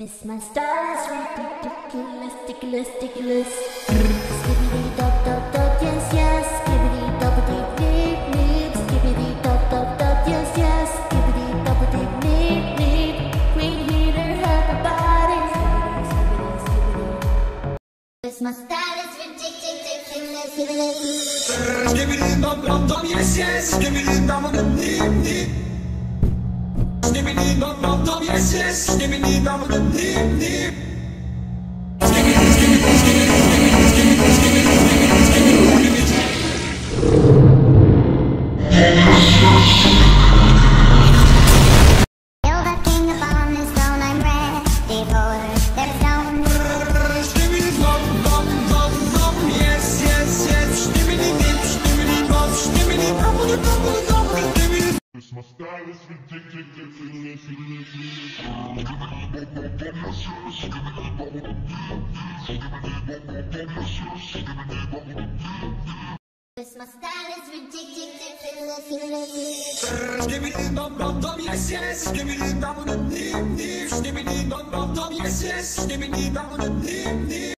Miss my is ridiculous, ridiculous, ridiculous. Skibidi dub dub dub, yes yes. Skibidi double dip nip nip. Skibidi yes yes. Skibidi double dip nip nip. Green heater, is ridiculous, ridiculous. Yes yes. Dip. Dum dum dum, yes yes. Skibidi dum dum dip dip. Skibidi skibidi skibidi skibidi skibidi skibidi skibidi skibidi. Build a king upon this throne, I'm ready for their stone. Skibidi dum dum dum dum, yes yes yes. Skibidi dip, skibidi dum, skibidi dum dum dum dum, skibidi. My style is ridiculous. Miss my style is ridiculous. Skibidi dum yes yes. Skibidi dum dum. Dum yes yes. Skibidi dum dum dum yes yes. Skibidi dum dum dum, yes yes.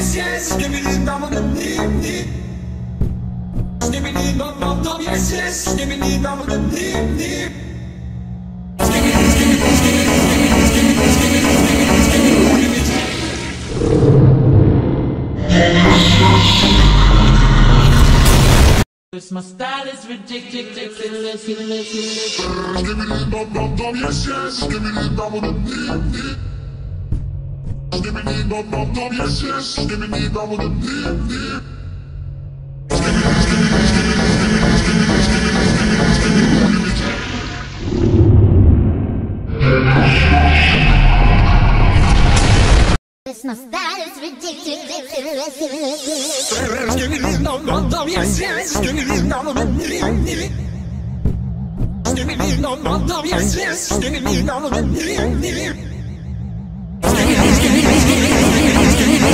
yes yes. Skibidi dum dum dip dip. Skibidi dum dum dum, yes yes. Skibidi dum dum dip dip. Skibidi skibidi skibidi skibidi skibidi skibidi skibidi skibidi. My style is ridiculous, ridiculous. Skibidi dum dum dum, yes yes. Skibidi dum dum dip dip. Skibidi dum dum dum, yes yes. Skibidi dum dum dip dip. Skibidi skibidi skibidi skibidi skibidi skibidi skibidi skibidi. Miss my style is ridiculous, ridiculous. Skibidi dum dum dum, yes yes. Skibidi dum dum dip dip. Skibidi dum dum dum, yes yes. Skibidi dum dum dip dip. Skibidi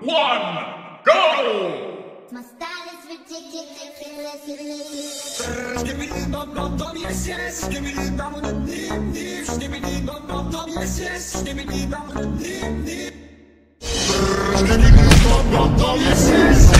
one, go! My style is ridiculous, ridiculous. Skibidi dum dum dum, yes yes. Skibidi dum dum dip dip. Skibidi dum dum dum, yes yes. Skibidi dum dum dip dip. Skibidi dum dum dum, yes yes.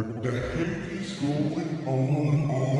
What the heck is going on?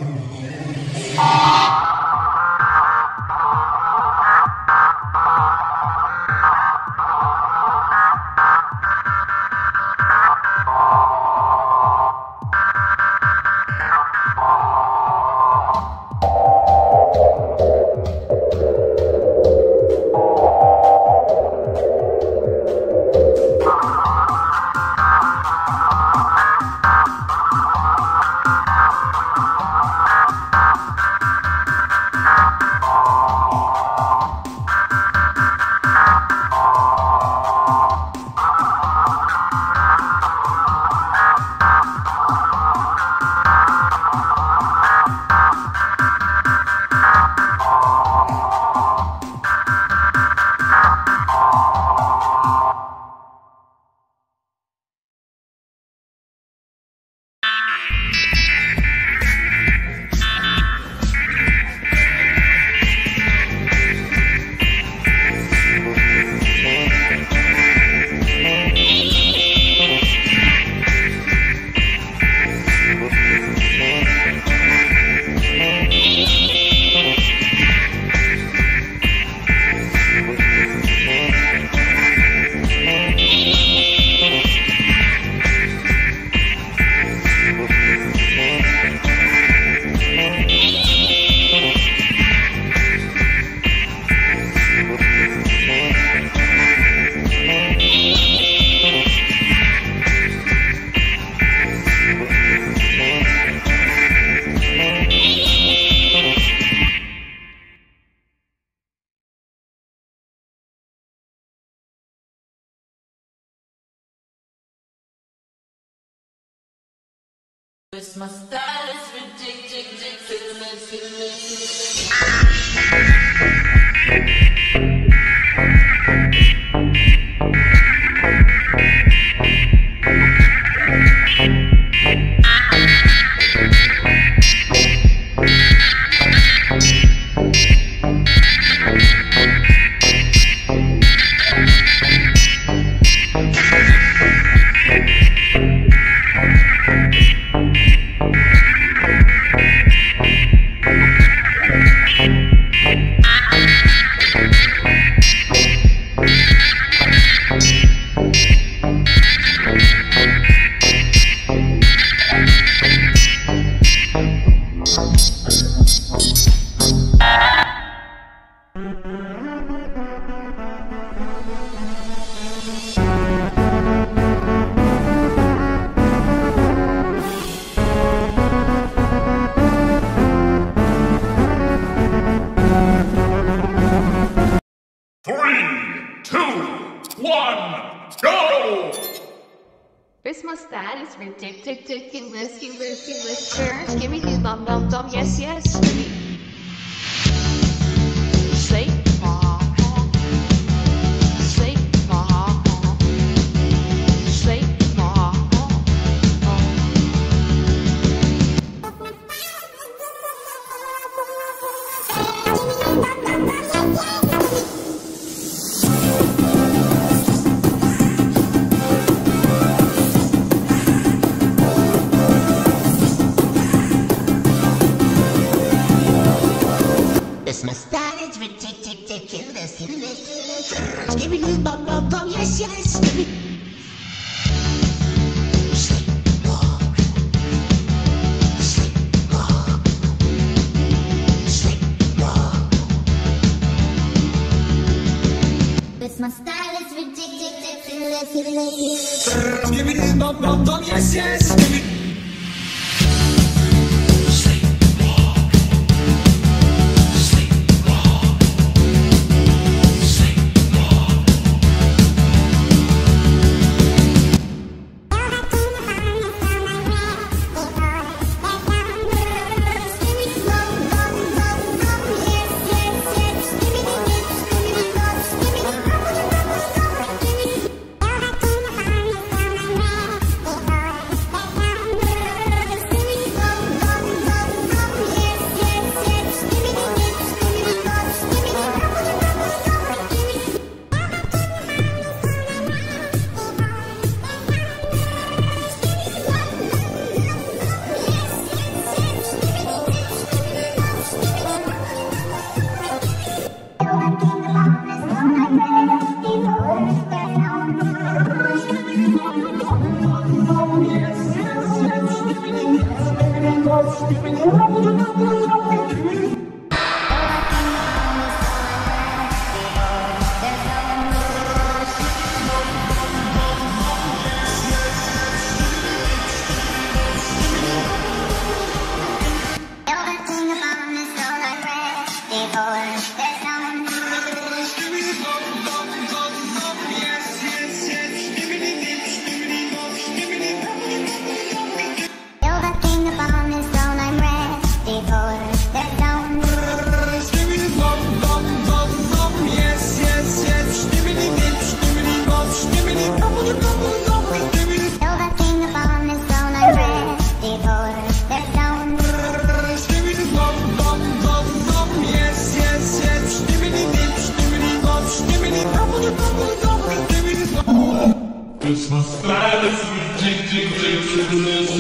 It's ridiculous, ridiculous, ridiculous. Sure, give me these bum bum bum. Yes, yes. It's my style, it's ridiculous, ridiculous. Give me this bum bum bum, yes, yes. Give me. Sleepwalk. Sleepwalk. Sleepwalk. This my style is ridiculous, ridiculous. Give me this bum bum bum, yes, yes. Give me.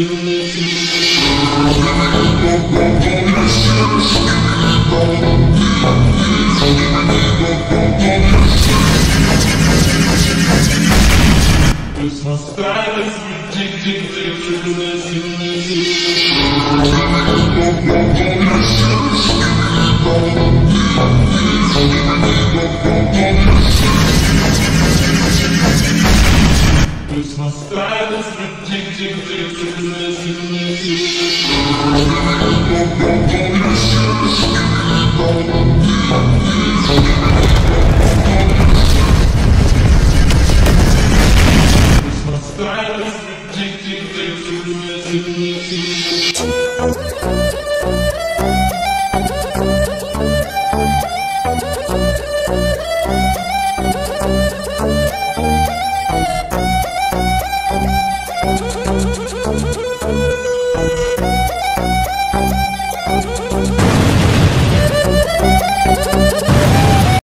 Ridiculous, ridiculous. It's my style, it's ridiculous, ridiculous. Ridiculous,